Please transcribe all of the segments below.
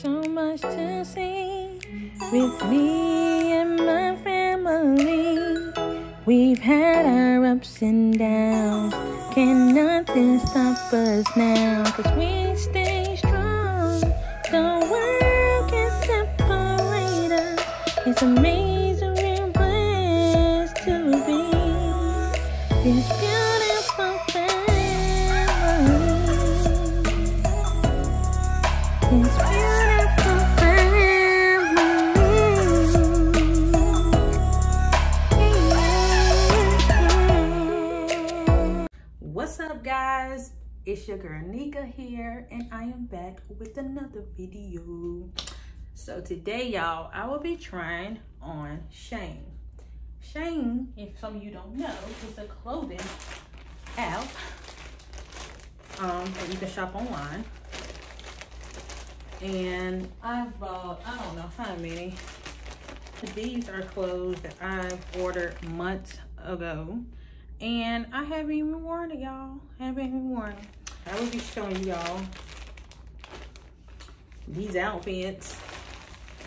So much to see with me and my family. We've had our ups and downs. Can nothing stop us now? Cause we stay strong. The world can separate us. It's amazing blessed to be this What's up guys? It's your girl Nika here and I am back with another video. So today y'all, I will be trying on Shein. Shein, if some of you don't know, is a clothing app um, that you can shop online. And I've bought, I don't know how many. These are clothes that I've ordered months ago. And I haven't even worn it, y'all. haven't even worn it. I will be showing y'all these outfits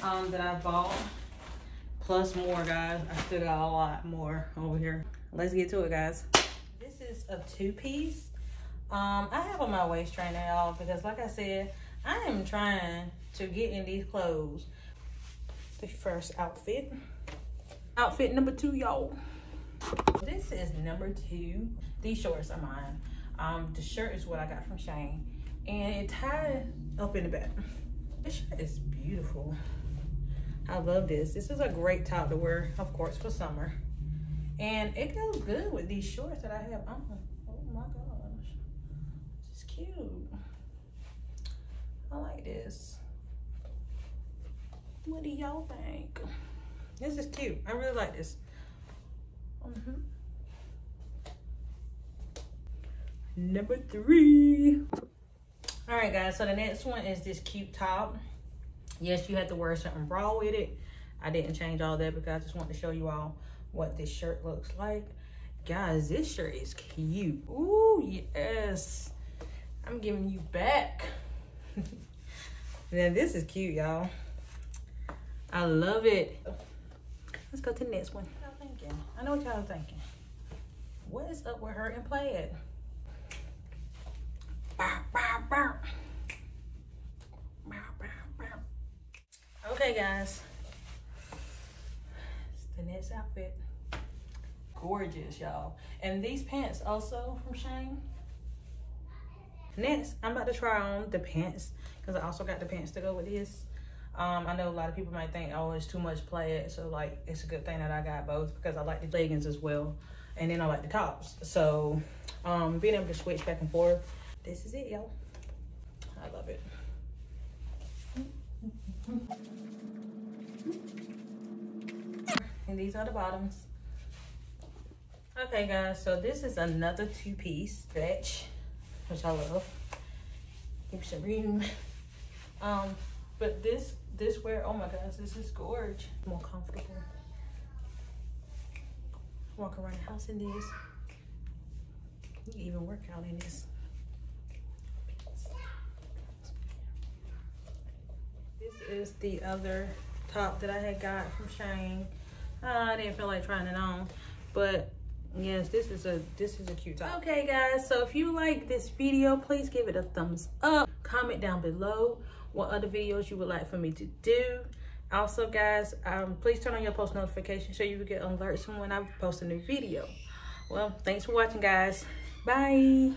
um, that I bought. Plus more, guys. I still got a lot more over here. Let's get to it, guys. This is a two-piece. Um, I have on my waist trainer, y'all, because like I said, I am trying to get in these clothes. The first outfit. Outfit number two, y'all. This is number two. These shorts are mine. Um, the shirt is what I got from Shein. And it tied up in the back. This shirt is beautiful. I love this. This is a great top to wear, of course, for summer. And it goes good with these shorts that I have on. Oh my gosh. This is cute. I like this. What do y'all think? This is cute. I really like this. Mm -hmm. Number three. All right, guys. So the next one is this cute top. Yes, you have to wear something bra with it. I didn't change all that because I just want to show you all what this shirt looks like. Guys, this shirt is cute. Ooh, yes. I'm giving you back. now, this is cute, y'all. I love it. Let's go to the next one. Thinking? I know what y'all are thinking. What is up with her and plaid? Okay, guys. It's the next outfit. Gorgeous, y'all. And these pants also from Shein. Next, I'm about to try on the pants because I also got the pants to go with this. Um, I know a lot of people might think, oh, it's too much plaid. So like, it's a good thing that I got both because I like the leggings as well. And then I like the tops. So um, being able to switch back and forth, this is it, y'all. I love it. And these are the bottoms. Okay, guys, so this is another two-piece stretch, which I love. Give some room. Um, but this this wear, oh my gosh, this is gorge. More comfortable. Walk around the house in this. You can even work out in this. This is the other top that I had got from Shein. Uh, I didn't feel like trying it on, but yes, this is a this is a cute top. Okay, guys, so if you like this video, please give it a thumbs up. Comment down below what other videos you would like for me to do. Also, guys, um, please turn on your post notifications so you get alerts when I post a new video. Well, thanks for watching, guys. Bye.